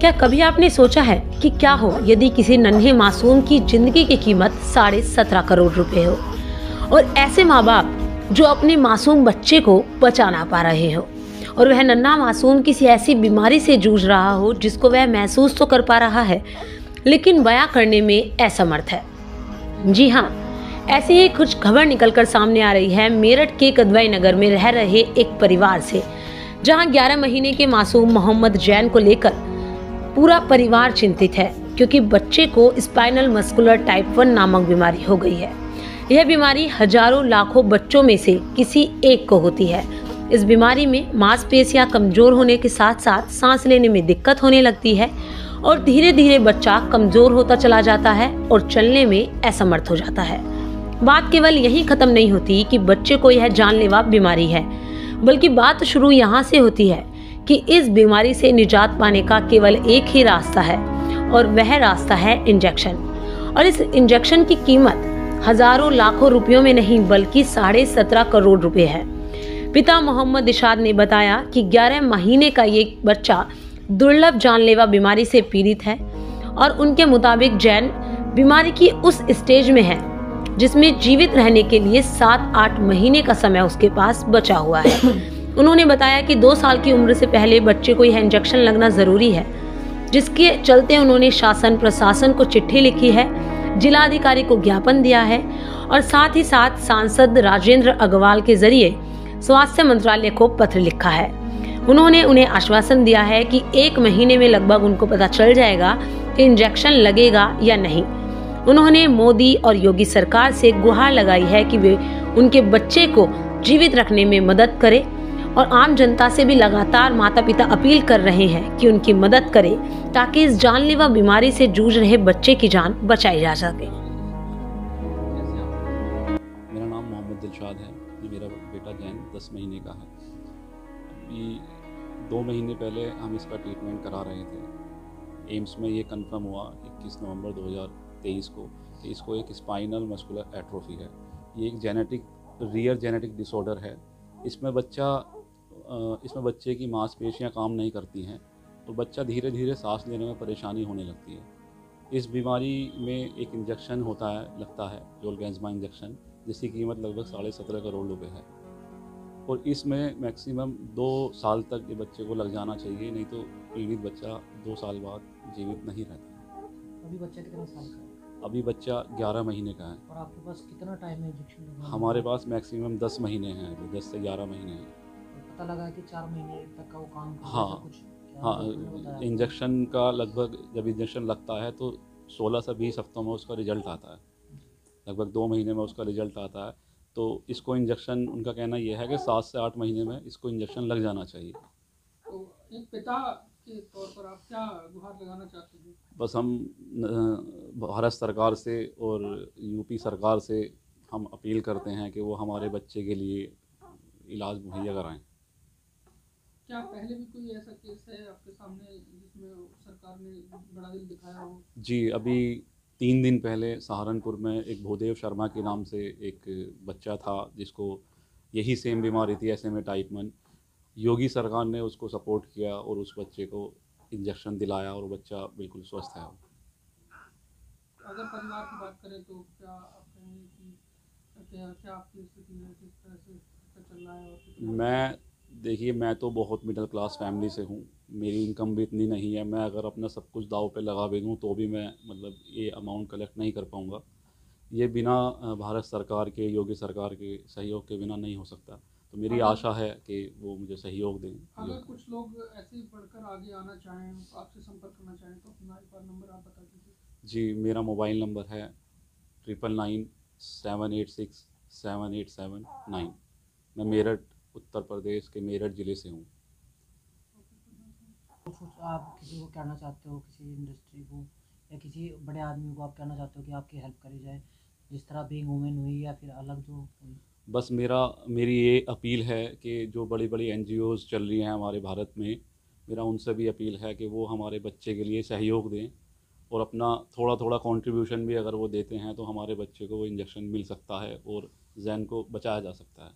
क्या कभी आपने सोचा है कि क्या हो यदि किसी नन्हे मासूम की ज़िंदगी की कीमत साढ़े सत्रह करोड़ रुपए हो? और ऐसे माँ बाप जो अपने मासूम बच्चे को बचा ना पा रहे हो? और वह नन्हा मासूम किसी ऐसी बीमारी से जूझ रहा हो जिसको वह महसूस तो कर पा रहा है, लेकिन बयां करने में असमर्थ है। जी हाँ ऐसी ही कुछ खबर निकलकर सामने आ रही है। मेरठ के कदवाई नगर में रह रहे एक परिवार से, जहाँ 11 महीने के मासूम मोहम्मद जैन को लेकर पूरा परिवार चिंतित है, क्योंकि बच्चे को स्पाइनल मस्कुलर टाइप वन नामक बीमारी हो गई है। यह बीमारी हज़ारों लाखों बच्चों में से किसी एक को होती है। इस बीमारी में मांसपेशियाँ कमज़ोर होने के साथ साथ सांस लेने में दिक्कत होने लगती है और धीरे धीरे बच्चा कमज़ोर होता चला जाता है और चलने में असमर्थ हो जाता है। बात केवल यही खत्म नहीं होती कि बच्चे को यह जानलेवा बीमारी है, बल्कि बात शुरू यहाँ से होती है। कि इस बीमारी से निजात पाने का केवल एक ही रास्ता है, और वह रास्ता है इंजेक्शन और इस इंजेक्शन की कीमत हज़ारों लाखों रुपयों में नहीं, बल्कि साढ़े सत्रह करोड़ रुपए है। पिता मोहम्मद इशाद ने बताया कि 11 महीने का ये बच्चा दुर्लभ जानलेवा बीमारी से पीड़ित है, और उनके मुताबिक जैन बीमारी की उस स्टेज में है, जिसमें जीवित रहने के लिए सात आठ महीने का समय उसके पास बचा हुआ है। उन्होंने बताया कि दो साल की उम्र से पहले बच्चे को यह इंजेक्शन लगना ज़रूरी है, जिसके चलते उन्होंने शासन प्रशासन को चिट्ठी लिखी है, जिलाधिकारी को ज्ञापन दिया है और साथ ही साथ सांसद राजेंद्र अग्रवाल के ज़रिए स्वास्थ्य मंत्रालय को पत्र लिखा है। उन्होंने उन्हें आश्वासन दिया है कि एक महीने में लगभग उनको पता चल जाएगा कि इंजेक्शन लगेगा या नहीं। उन्होंने मोदी और योगी सरकार से गुहार लगाई है कि वे उनके बच्चे को जीवित रखने में मदद करें और आम जनता से भी लगातार माता पिता अपील कर रहे हैं कि उनकी मदद करें ताकि इस जानलेवा बीमारी से जूझ रहे बच्चे की जान बचाई जा सके। मेरा नाम मोहम्मद दिलशाद है। मेरा बेटा जैन दस महीने का है। अभी दो महीने पहले हम इसका ट्रीटमेंट करा रहे थे। एम्स में ये कंफर्म हुआ 21 नवंबर 2023 को कि इसको एक स्पाइनल मस्कुलर एट्रोफी है। ये एक जेनेटिक, रियर जेनेटिक डिसऑर्डर है। इसमें बच्चा इसमें बच्चे की मांसपेशियाँ काम नहीं करती हैं तो बच्चा धीरे धीरे सांस लेने में परेशानी होने लगती है। इस बीमारी में एक इंजेक्शन होता है लगता है जोलगैंजमा इंजेक्शन जिसकी कीमत लगभग साढ़े सत्रह करोड़ रुपए है। और इसमें मैक्सिमम दो साल तक ये बच्चे को लग जाना चाहिए नहीं तो पीड़ित बच्चा दो साल बाद जीवित नहीं रहता अभी बच्चा कितने साल का है? अभी बच्चा ग्यारह महीने का है। और आपके पास कितना टाइम है इंजेक्शन हमारे पास मैक्सिमम दस महीने हैं अभी दस से ग्यारह महीने हैं। और पता लगा कि चार महीने तक का वो काम कर हाँ, कुछ हाँ? इंजेक्शन का लगभग जब इंजेक्शन लगता है तो सोलह से बीस हफ्तों में उसका रिज़ल्ट आता है। लगभग दो महीने में उसका रिज़ल्ट आता है। तो इसको इंजेक्शन उनका कहना यह है कि सात से आठ महीने में इसको इंजेक्शन लग जाना चाहिए। तो एक पिता के तौर पर आप क्या गुहार लगाना चाहते हैं? बस हम भारत सरकार से और यूपी सरकार से हम अपील करते हैं कि वो हमारे बच्चे के लिए इलाज मुहैया कराएँ। क्या पहले भी कोई ऐसा केस है आपके सामने जिसमें सरकार ने बड़ा दिल दिखाया हो? जी अभी तीन दिन पहले सहारनपुर में एक भूदेव शर्मा के नाम से एक बच्चा था जिसको यही सेम बीमारी थी ऐसे में टाइप वन योगी सरकार ने उसको सपोर्ट किया और उस बच्चे को इंजेक्शन दिलाया और बच्चा बिल्कुल स्वस्थ है अगर परिवार की बात करें तो क्या आप कहेंगे कि क्या क्या आपकी स्थिति है किस तरह से चल रहा है मैं देखिए मैं तो बहुत मिडिल क्लास फैमिली से हूँ। मेरी इनकम भी इतनी नहीं है। मैं अगर अपना सब कुछ दाव पे लगा भी दूँ तो भी मैं मतलब ये अमाउंट कलेक्ट नहीं कर पाऊँगा। ये बिना भारत सरकार के योगी सरकार के सहयोग के बिना नहीं हो सकता। तो मेरी आशा है कि वो मुझे सहयोग दें। अगर कुछ लोग ऐसे ही पढ़कर आगे आना चाहें आपसे संपर्क करना चाहें तो अपना एक बार नंबर आप बता दीजिए। जी मेरा मोबाइल नंबर है triple nine seven eight six seven eight seven nine मैं मेरठ उत्तर प्रदेश के मेरठ ज़िले से हूँ। कुछ आप किसी को कहना चाहते हो किसी इंडस्ट्री को या किसी बड़े आदमी को आप कहना चाहते हो कि आपकी हेल्प करी जाए जिस तरह बिंग वुमेन हुई या फिर अलग जो बस मेरा मेरी ये अपील है कि जो बड़ी बड़ी एन चल रही हैं हमारे भारत में मेरा उनसे भी अपील है कि वो हमारे बच्चे के लिए सहयोग दें और अपना थोड़ा थोड़ा कंट्रीब्यूशन भी अगर वो देते हैं तो हमारे बच्चे को वो इंजेक्शन मिल सकता है और जैन को बचाया जा सकता है।